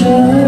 着